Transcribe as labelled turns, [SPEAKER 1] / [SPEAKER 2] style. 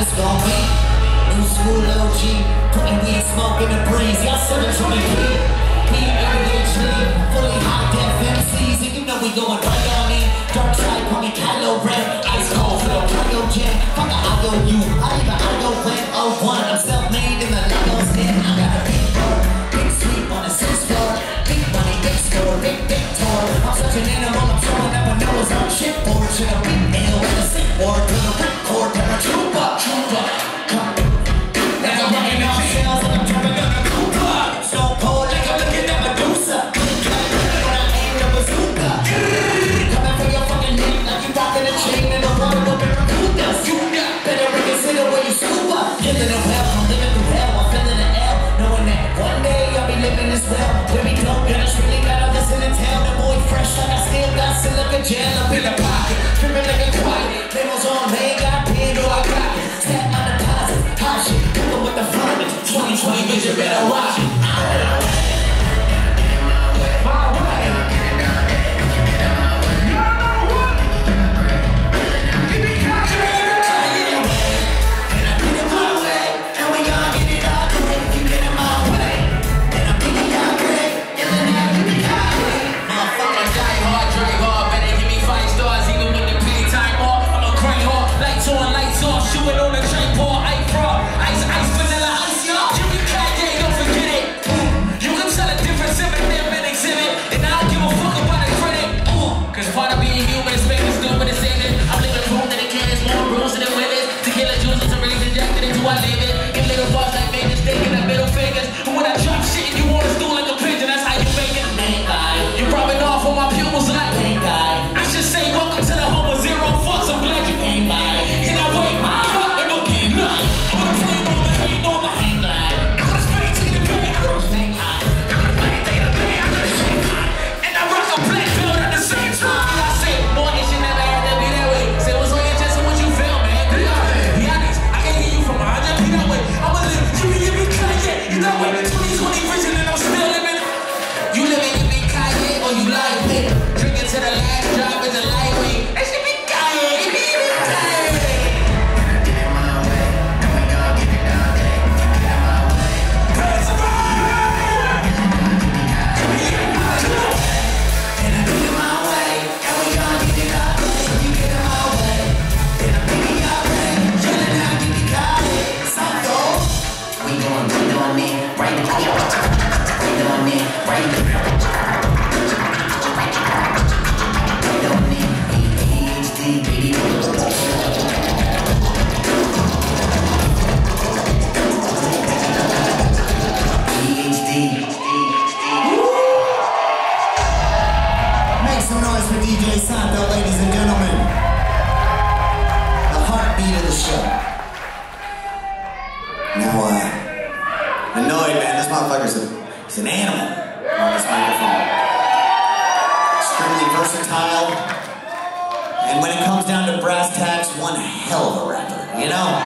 [SPEAKER 1] it's gon' be. New school OG, putting weed smoke in the breeze. Y'all serving to me, P. P-A-H-D, fully hot death MCs, and you know we going right on in. Dark side, call me Kylo Ren, ice cold the cryo gym. Fuck a I go you, I even I go when oh one. I'm self-made in the Lego stand. I got a big bar, big sweep on the sixth floor. Big money, big score, big, big tour. I'm such an animal, I'm throwing up a nose on board. Should have been nail in the sick ward, don't get us really got in the. The boy fresh like I still got in the pocket. Like a on, got I got it. Hot shit, coming with the fun. 2020 vision, better watch it.
[SPEAKER 2] You living in big Kanye or you like it? Drinking to the last drop is a lightweight. That should be Kanye. Be Kanye.
[SPEAKER 1] Right now. Right now. We doing it ADHD, baby. ADHD. Make some noise for DJ Santo, ladies and gentlemen. The heartbeat of the show. Now, uh, ANnoyd, man. This motherfucker's an animal on this microphone. Extremely versatile. And when it comes down to brass tacks, one hell of a rapper, you know?